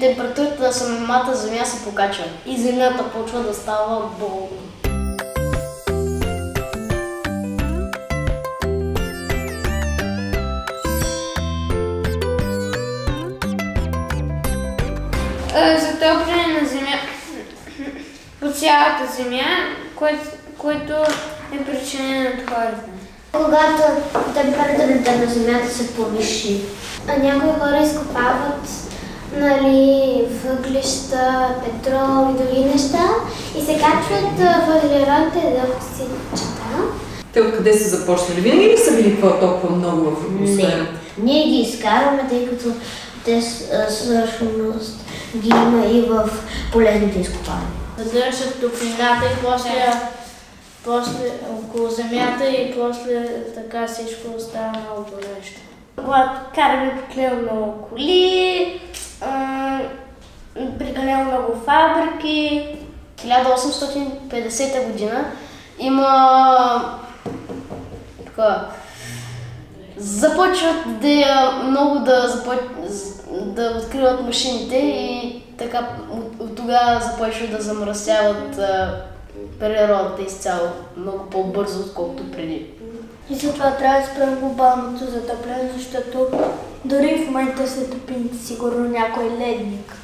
Температурата на самата Земя се покачва и Земята почва да става болно. затопляне на Земя по цялата Земя, което, което е причинено от хората. Когато температурата на Земята се повиши. А някои хора изкопават нали, въглища, петрол и други неща и се качват въглеродните диоксидчета. Те откъде са започнали? Винаги ли са били толкова много в атмосферата? Не, ние ги изкарваме, тъй като те всъщност ги има и в полезните изкопания. Задържат топлината и после, после около земята и после така всичко става много нещо. Когато караме прекалено много коли, прекалено много фабрики. 1850 година има така, започват да много да, започ... да откриват машините и така от, от тогава започват да замръсяват а, природата изцяло много по-бързо, отколкото преди. И затова трябва да спрем глобалното затъпляне, защото дори в момента се топи сигурно някой ледник.